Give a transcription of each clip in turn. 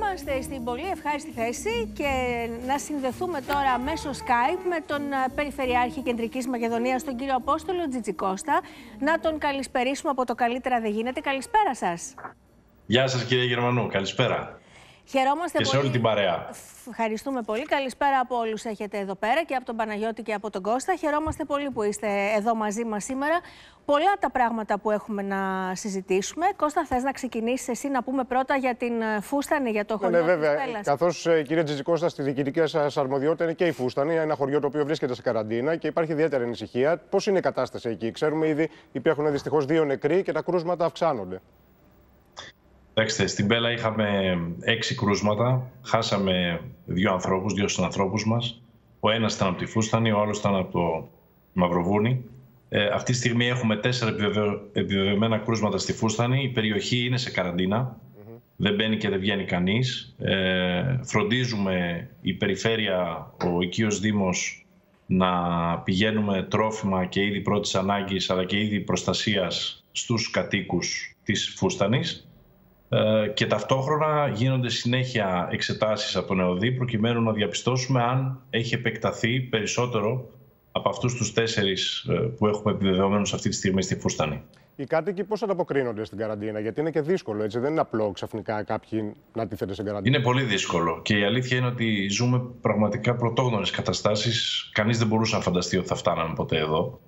Είμαστε στην πολύ ευχάριστη θέση και να συνδεθούμε τώρα μέσω Skype με τον ε, Περιφερειάρχη Κεντρικής Μακεδονίας, τον κύριο Απόστολο Τζιτζικώστα. Να τον καλησπερίσουμε από το καλύτερα δεν γίνεται. Καλησπέρα σας. Γεια σας κύριε Γερμανού, καλησπέρα. Χαιρόμαστε και σε όλη την παρέα. Ευχαριστούμε πολύ. Καλησπέρα από όλους έχετε εδώ πέρα και από τον Παναγιώτη και από τον Κώστα. Χαιρόμαστε πολύ που είστε εδώ μαζί μας σήμερα. Πολλά τα πράγματα που έχουμε να συζητήσουμε. Κώστα, θες να ξεκινήσεις εσύ να πούμε πρώτα για την ε, Φούστανη, για το ναι, χωριό ναι, βέβαια. Της Καθώς ε, κύριε Τζιτζικώστα, στη διοικητική σας αρμοδιότητα είναι και η Φούστανη, ένα χωριό το οποίο βρίσκεται σε καραντίνα και υπάρχει ιδιαίτερη ανησυχία. Πώς είναι η κατάσταση εκεί; Ξέρουμε ήδη υπάρχουν δυστυχώς δύο νεκροί και τα κρούσματα αυξάνονται. Κοιτάξτε, στην Πέλα είχαμε έξι κρούσματα. Χάσαμε δύο ανθρώπους, δύο συνανθρώπους μας. Ο ένας ήταν από τη Φούστανη, ο άλλος ήταν από το Μαυροβούνι. Ε, αυτή τη στιγμή έχουμε τέσσερα επιβεβαιωμένα κρούσματα στη Φούστανη. Η περιοχή είναι σε καραντίνα. Δεν μπαίνει και δεν βγαίνει κανείς. Ε, φροντίζουμε η περιφέρεια, ο οικείος Δήμος, να πηγαίνουμε τρόφιμα και είδη πρώτης ανάγκης αλλά και είδη προστασίας στους κατοίκους της Φούστανης. Ε, και ταυτόχρονα γίνονται συνέχεια εξετάσεις από τον ΕΟΔΗ προκειμένου να διαπιστώσουμε αν έχει επεκταθεί περισσότερο από αυτούς τους τέσσερις ε, που έχουμε επιβεβαιωμένους αυτή τη στιγμή στη Φούστανη. Οι κάτοικοι πώς ανταποκρίνονται στην καραντίνα, γιατί είναι και δύσκολο, έτσι, δεν είναι απλό ξαφνικά κάποιοι να τίθεται στην καραντίνα. Είναι πολύ δύσκολο και η αλήθεια είναι ότι ζούμε πραγματικά πρωτόγνωρες καταστάσεις. Κανείς δεν μπορούσε να φανταστεί ότι θα φτάναμε ποτέ εδώ.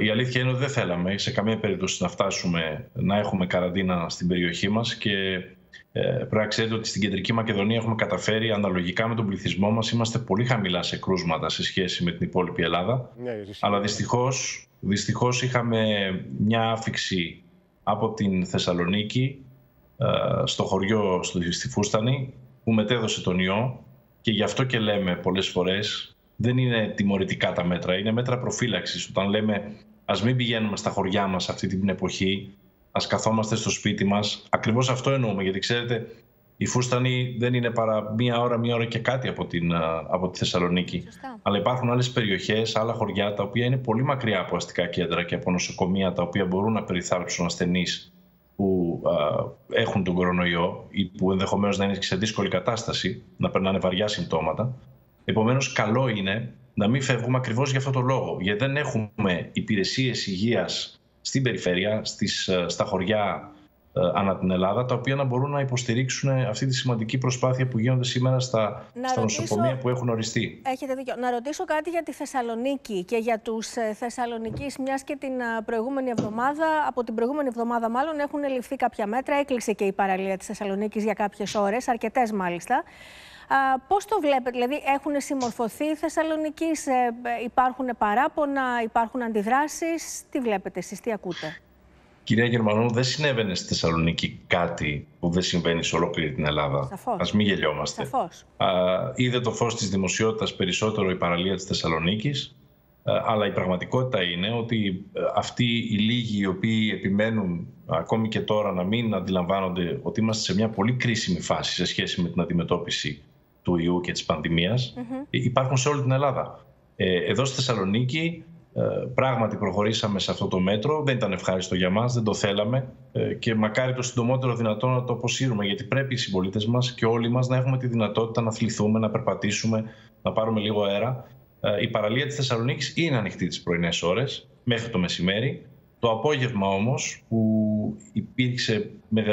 Η αλήθεια είναι ότι δεν θέλαμε σε καμία περίπτωση να φτάσουμε να έχουμε καραντίνα στην περιοχή μας και ε, πρέπει να ξέρετε ότι στην Κεντρική Μακεδονία έχουμε καταφέρει αναλογικά με τον πληθυσμό μας είμαστε πολύ χαμηλά σε κρούσματα σε σχέση με την υπόλοιπη Ελλάδα. Ναι, Αλλά δυστυχώς, δυστυχώς είχαμε μια άφηξη από την Θεσσαλονίκη ε, στο χωριό στη Φούστανη που μετέδωσε τον ιό και γι' αυτό και λέμε πολλές φορές δεν είναι τιμωρητικά τα μέτρα, είναι μέτρα προφύλαξης. Όταν λέμε ας μην πηγαίνουμε στα χωριά μας αυτή την εποχή, ας καθόμαστε στο σπίτι μας, ακριβώς αυτό εννοούμε. Γιατί ξέρετε, η Φούστανη δεν είναι παρά μία ώρα, μία ώρα και κάτι από, την, από τη Θεσσαλονίκη. Αλλά υπάρχουν άλλες περιοχές, άλλα χωριά τα οποία είναι πολύ μακριά από αστικά κέντρα και από νοσοκομεία τα οποία μπορούν να περιθάλψουν ασθενείς που έχουν τον κορονοϊό ή που ενδεχομένως να είναι σε δύσκολη κατάσταση, να περνάνε βαριά συμπτώματα. Επομένως, καλό είναι να μην φεύγουμε ακριβώς για αυτό το λόγο. Γιατί δεν έχουμε υπηρεσίες υγείας στην περιφέρεια, στις, ε, στα χωριά ε, ανά την Ελλάδα, τα οποία να μπορούν να υποστηρίξουν αυτή τη σημαντική προσπάθεια που γίνονται σήμερα στα, στα νοσοκομεία που έχουν οριστεί. Έχετε δίκιο. Να ρωτήσω κάτι για τη Θεσσαλονίκη και για τους ε, Θεσσαλονίκη, μιας και την προηγούμενη εβδομάδα, από την προηγούμενη εβδομάδα μάλλον, έχουν ληφθεί κάποια μέτρα. Έκλεισε και η παραλία της Θεσσαλονίκης για κάποιες ώρες, αρκετές μάλιστα. Πώς το βλέπετε, Δηλαδή, έχουν συμμορφωθεί οι Θεσσαλονίκη, ε, υπάρχουν παράπονα, υπάρχουν αντιδράσεις. Τι βλέπετε εσείς, τι ακούτε; Κυρία Γερμανού, δεν συνέβαινε στη Θεσσαλονίκη κάτι που δεν συμβαίνει σε ολόκληρη την Ελλάδα. Α μην γελιόμαστε. Σαφώς. είδε το φως της δημοσιότητας περισσότερο η παραλία της Θεσσαλονίκης. Αλλά η πραγματικότητα είναι ότι ε, αυτοί οι λίγοι οι οποίοι επιμένουν ακόμη και τώρα να μην αντιλαμβάνονται ότι είμαστε σε μια πολύ κρίσιμη φάση σε σχέση με την αντιμετώπιση του ιού και της πανδημίας υπάρχουν σε όλη την Ελλάδα. Ε, εδώ στη Θεσσαλονίκη ε, πράγματι προχωρήσαμε σε αυτό το μέτρο. Δεν ήταν ευχάριστο για μας, δεν το θέλαμε ε, και μακάρι το συντομότερο δυνατό να το αποσύρουμε γιατί πρέπει οι συμπολίτες μας και όλοι μας να έχουμε τη δυνατότητα να θλιθούμε, να περπατήσουμε, να πάρουμε λίγο αέρα. Η παραλία της Θεσσαλονίκης είναι ανοιχτή τις πρωινές ώρες μέχρι το μεσημέρι. Το απόγευμα όμως που υπήρξε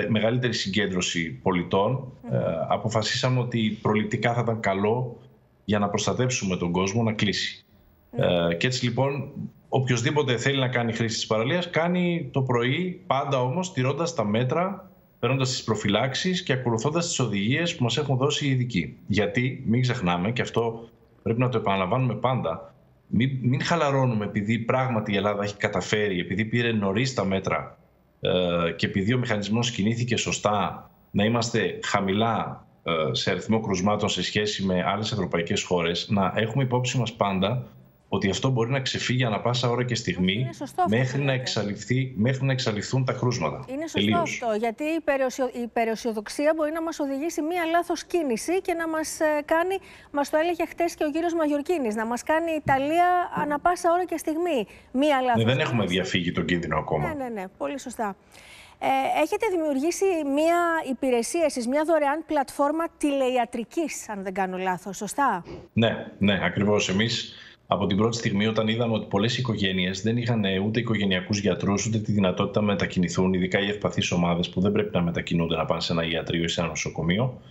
μεγαλύτερη συγκέντρωση πολιτών ε, αποφασίσαμε ότι προληπτικά θα ήταν καλό για να προστατεύσουμε τον κόσμο να κλείσει. Ε, και έτσι λοιπόν οποιοδήποτε θέλει να κάνει χρήση της παραλίας κάνει το πρωί πάντα όμως τηρώντας τα μέτρα παίρνοντας τις προφυλάξεις και ακολουθώντας τις οδηγίες που μας έχουν δώσει οι ειδικοί. Γιατί, μην ξεχνάμε, και αυτό πρέπει να το επαναλαμβάνουμε πάντα, μην, μην χαλαρώνουμε επειδή πράγματι η Ελλάδα έχει καταφέρει, επειδή πήρε νωρίς τα μέτρα ε, και επειδή ο μηχανισμός κινήθηκε σωστά να είμαστε χαμηλά ε, σε αριθμό κρουσμάτων σε σχέση με άλλες ευρωπαϊκές χώρες, να έχουμε υπόψη μας πάντα ότι αυτό μπορεί να ξεφύγει ανα πάσα ώρα και στιγμή μέχρι, να εξαλειφθεί, μέχρι να εξαλειφθούν τα κρούσματα. Είναι σωστό Τελείως. αυτό, γιατί η, περιοσιο, η περιοσιοδοξία μπορεί να μας οδηγήσει μία λάθος κίνηση και να μας ε, κάνει, μας το έλεγε χτες και ο κύριος Μαγιορκίνης, να μας κάνει η Ιταλία ανα πάσα ώρα και στιγμή. Μία λάθος ναι, δεν έχουμε διαφύγει τον κίνδυνο ακόμα. Ναι, ναι, ναι, πολύ σωστά. Ε, έχετε δημιουργήσει μια υπηρεσία εσείς, μια δωρεάν πλατφόρμα τηλεϊατρικής, αν δεν κάνω λάθος, σωστά; Ναι, ναι, ακριβώς. Εμείς από την πρώτη στιγμή, όταν είδαμε ότι πολλές οικογένειες δεν είχαν ούτε οικογενειακούς γιατρούς, ούτε τη δυνατότητα να μετακινηθούν, ειδικά οι ευπαθείς ομάδες που δεν πρέπει να μετακινούνται να πάνε σε ένα ιατρείο ή σε ένα νοσοκομείο,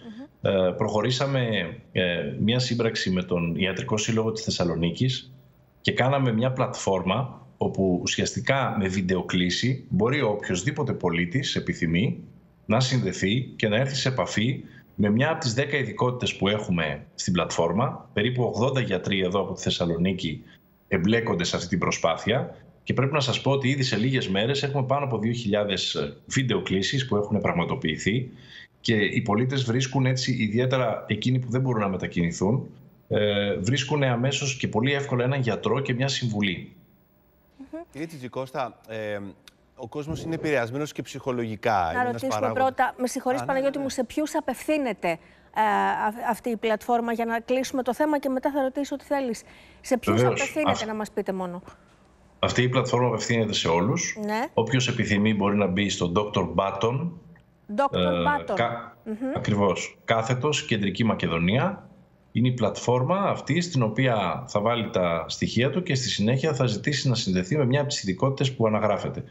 ε, προχωρήσαμε ε, μια σύμπραξη με τον Ιατρικό Σύλλογο της Θεσσαλονίκης και κάναμε μια πλατφόρμα όπου ουσιαστικά με βιντεοκλήση μπορεί ο οποιοδήποτε πολίτης επιθυμεί να συνδεθεί και να έρθει σε επαφή με μια από τις 10 ειδικότητες που έχουμε στην πλατφόρμα. Περίπου 80 γιατροί εδώ από τη Θεσσαλονίκη εμπλέκονται σε αυτή την προσπάθεια και πρέπει να σας πω ότι ήδη σε λίγες μέρες έχουμε πάνω από 2.000 βίντεο κλήσεις που έχουν πραγματοποιηθεί και οι πολίτες βρίσκουν έτσι, ιδιαίτερα εκείνοι που δεν μπορούν να μετακινηθούν, ε, βρίσκουν αμέσως και πολύ εύκολα έναν γιατρό και μια συμβουλή. Κύριε Τσιτζικώστα, ε, ο κόσμος είναι επηρεασμένος και ψυχολογικά. Να ρωτήσουμε παράγοντας... πρώτα, με συγχωρείς ναι, Παναγιώτη ναι, μου, σε ποιους απευθύνεται ε, αυτή η πλατφόρμα για να κλείσουμε το θέμα και μετά θα ρωτήσω τι θέλεις. Σε ποιους απευθύνεται, να μας πείτε μόνο. Αυτή η πλατφόρμα απευθύνεται σε όλους. Ναι. Όποιος επιθυμεί μπορεί να μπει στο Dr. Button. Dr. Ε, Button. Κα... Ακριβώς. Κάθετος, Κεντρική Μακεδονία. Είναι η πλατφόρμα αυτή στην οποία θα βάλει τα στοιχεία του και στη συνέχεια θα ζητήσει να συνδεθεί με μια από τις ειδικότητες που αναγράφεται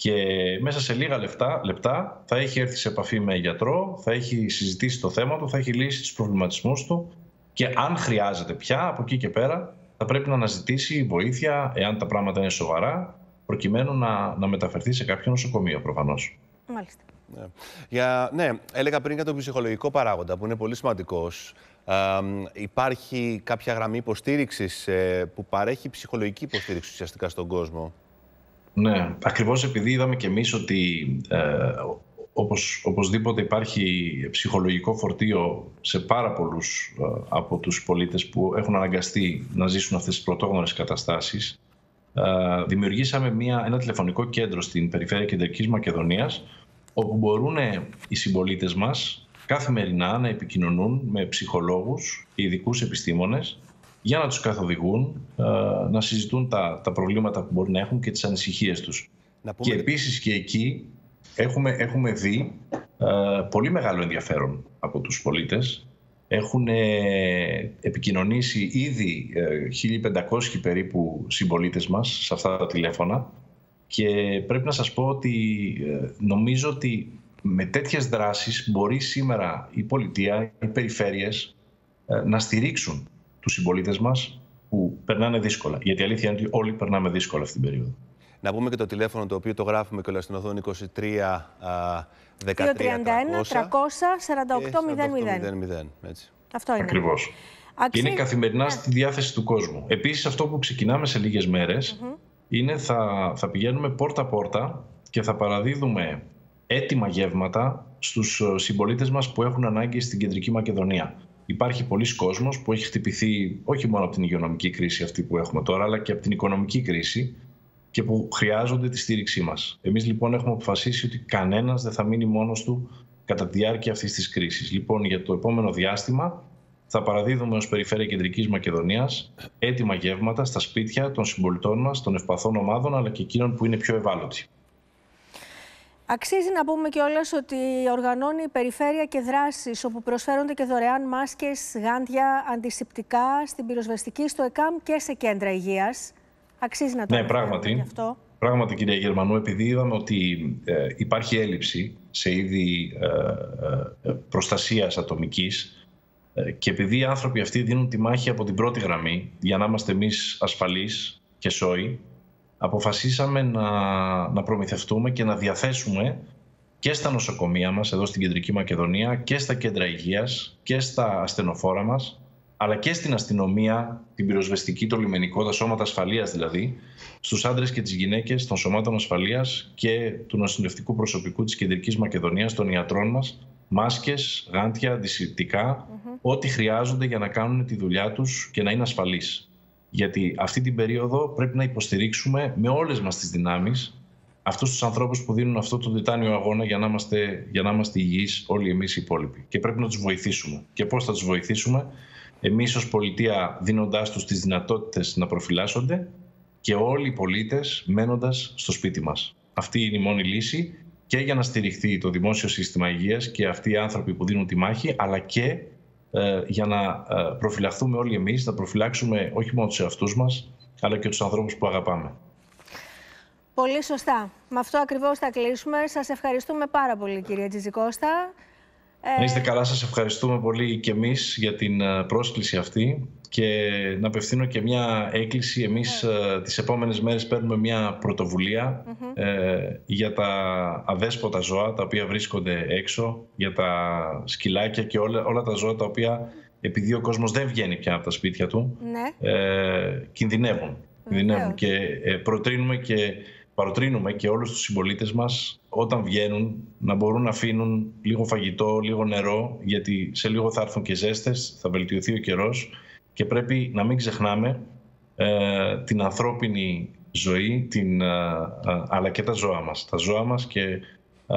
και μέσα σε λίγα λεπτά, λεπτά θα έχει έρθει σε επαφή με γιατρό, θα έχει συζητήσει το θέμα του, θα έχει λύσει τους προβληματισμούς του και αν χρειάζεται πια από εκεί και πέρα θα πρέπει να αναζητήσει βοήθεια εάν τα πράγματα είναι σοβαρά προκειμένου να, να μεταφερθεί σε κάποιο νοσοκομείο προφανώς. Μάλιστα. Ναι. Για, ναι, έλεγα πριν για τον ψυχολογικό παράγοντα που είναι πολύ σημαντικός. Ε, υπάρχει κάποια γραμμή υποστήριξης ε, που παρέχει ψυχολογική υποστήριξη ουσιαστικά στον κόσμο; Ναι, ακριβώς επειδή είδαμε και εμείς ότι ε, όπως, οπωσδήποτε υπάρχει ψυχολογικό φορτίο σε πάρα πολλούς ε, από τους πολίτες που έχουν αναγκαστεί να ζήσουν αυτές τις πρωτόγνωρες καταστάσεις, ε, δημιουργήσαμε μια, ένα τηλεφωνικό κέντρο στην περιφέρεια Κεντρικής Μακεδονίας, όπου μπορούν οι συμπολίτες μας καθημερινά να επικοινωνούν με ψυχολόγους και ειδικούς επιστήμονες για να τους καθοδηγούν, ε, να συζητούν τα, τα προβλήματα που μπορεί να έχουν και τις ανησυχίες τους. Και επίσης και εκεί έχουμε, έχουμε δει ε, πολύ μεγάλο ενδιαφέρον από τους πολίτες. Έχουν ε, επικοινωνήσει ήδη 1.500 περίπου συμπολίτες μας σε αυτά τα τηλέφωνα και πρέπει να σας πω ότι νομίζω ότι με τέτοιες δράσεις μπορεί σήμερα η πολιτεία, οι περιφέρειες να στηρίξουν τους συμπολίτες μας που περνάνε δύσκολα. Γιατί η αλήθεια είναι ότι όλοι περνάμε δύσκολα αυτή την περίοδο. Να πούμε και το τηλέφωνο το οποίο το γράφουμε και στην οθόνη 23 13 300 Αυτό είναι. Ακριβώς. Είναι καθημερινά ναι. στη διάθεση του κόσμου. Επίσης αυτό που ξεκινάμε σε λίγες μέρες είναι θα, θα πηγαίνουμε πόρτα-πόρτα και θα παραδίδουμε έτοιμα γεύματα στους ε, συμπολίτες μας που έχουν ανάγκη στην Κεντρική Μακεδονία υπάρχει πολλοί κόσμος που έχει χτυπηθεί όχι μόνο από την υγειονομική κρίση αυτή που έχουμε τώρα, αλλά και από την οικονομική κρίση και που χρειάζονται τη στήριξή μας. Εμείς λοιπόν έχουμε αποφασίσει ότι κανένας δεν θα μείνει μόνος του κατά τη διάρκεια αυτής της κρίσης. Λοιπόν, για το επόμενο διάστημα θα παραδίδουμε ως Περιφέρεια Κεντρικής Μακεδονίας έτοιμα γεύματα στα σπίτια των συμπολιτών μας, των ευπαθών ομάδων, αλλά και εκείνων που είναι πιο ευάλωτοι. Αξίζει να πούμε κιόλας ότι οργανώνει η περιφέρεια και δράσεις όπου προσφέρονται και δωρεάν μάσκες, γάντια, αντισηπτικά στην πυροσβεστική, στο ΕΚΑΜ και σε κέντρα υγείας. Αξίζει να το ναι, πράγματι. αυτό. Πράγματι, κυρία Γερμανού, επειδή είδαμε ότι ε, υπάρχει έλλειψη σε είδη ε, ε, προστασίας ατομικής ε, και επειδή οι άνθρωποι αυτοί δίνουν τη μάχη από την πρώτη γραμμή για να είμαστε εμείς ασφαλείς και σώοι, αποφασίσαμε να, να προμηθευτούμε και να διαθέσουμε και στα νοσοκομεία μας εδώ στην Κεντρική Μακεδονία και στα κέντρα υγείας και στα ασθενοφόρα μας αλλά και στην αστυνομία, την πυροσβεστική, το λιμενικό, τα σώματα ασφαλείας δηλαδή, στους άντρες και τις γυναίκες των σωμάτων ασφαλείας και του νοσηλευτικού προσωπικού της Κεντρικής Μακεδονίας, των ιατρών μας, μάσκες, γάντια, αντισηπτικά, ό,τι χρειάζονται για να κάνουν τη δουλειά τους και να είναι ασφαλείς. Γιατί αυτή την περίοδο πρέπει να υποστηρίξουμε με όλες μας τις δυνάμεις αυτούς τους ανθρώπους που δίνουν αυτό το τιτάνιο αγώνα για να είμαστε, για να είμαστε υγιείς όλοι εμείς οι υπόλοιποι. Και πρέπει να τους βοηθήσουμε. Και πώς θα τους βοηθήσουμε, εμείς ως πολιτεία δίνοντάς τους τις δυνατότητες να προφυλάσσονται και όλοι οι πολίτες μένοντας στο σπίτι μας. Αυτή είναι η μόνη λύση και για να στηριχθεί το δημόσιο σύστημα υγείας και αυτοί οι άνθρωποι που δίνουν τη μάχη, αλλά και ε, για να ε, προφυλαχθούμε όλοι εμείς, να προφυλάξουμε όχι μόνο τους εαυτούς μας, αλλά και τους ανθρώπους που αγαπάμε. Πολύ σωστά. Με αυτό ακριβώς θα κλείσουμε. Σας ευχαριστούμε πάρα πολύ κύριε Τζιζικώστα. Να είστε καλά, σας ευχαριστούμε πολύ και εμείς για την πρόσκληση αυτή και να απευθύνω και μια έκκληση. Εμείς ε, τις επόμενες μέρες παίρνουμε μια πρωτοβουλία ε, για τα αδέσποτα ζώα τα οποία βρίσκονται έξω, για τα σκυλάκια και όλα, όλα τα ζώα τα οποία επειδή ο κόσμος δεν βγαίνει πια από τα σπίτια του, ναι. ε, κινδυνεύουν. κινδυνεύουν. Και ε, προτρίνουμε και παροτρύνουμε και όλους τους συμπολίτες μας όταν βγαίνουν να μπορούν να αφήνουν λίγο φαγητό, λίγο νερό γιατί σε λίγο θα έρθουν και ζέστες, θα βελτιωθεί ο καιρός και πρέπει να μην ξεχνάμε ε, την ανθρώπινη ζωή, την, ε, ε, αλλά και τα ζώα μας. Τα ζώα μας και ε,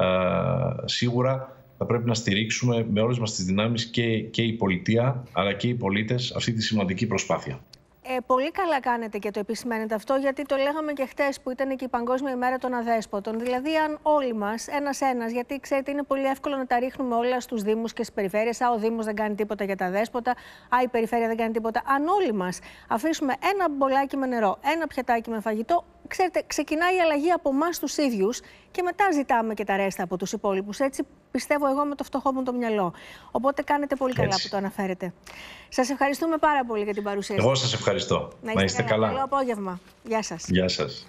σίγουρα θα πρέπει να στηρίξουμε με όλες μας τις δυνάμεις και, και η πολιτεία αλλά και οι πολίτες αυτή τη σημαντική προσπάθεια. Ε, πολύ καλά κάνετε και το επισημαίνετε αυτό, γιατί το λέγαμε και χτες που ήταν και η Παγκόσμια ημέρα των Αδέσποτων. Δηλαδή, αν όλοι μας, ένα-ένα, γιατί ξέρετε, είναι πολύ εύκολο να τα ρίχνουμε όλα στους Δήμους και στις περιφέρειες. Α, ο Δήμος δεν κάνει τίποτα για τα δέσποτα. Α, η περιφέρεια δεν κάνει τίποτα. Αν όλοι μας αφήσουμε ένα μπολάκι με νερό, ένα πιατάκι με φαγητό, ξέρετε, ξεκινάει η αλλαγή από εμάς τους ίδιους και μετά ζητάμε και τα ρέστα από τους υπόλοιπους. Έτσι πιστεύω εγώ με το φτωχό μου το μυαλό. Οπότε κάνετε πολύ καλά που το αναφέρετε. Σας ευχαριστούμε πάρα πολύ για την παρουσία Εγώ σας ευχαριστώ. Να είστε, καλά. καλά. Καλό απόγευμα. Γεια σας. Γεια σας.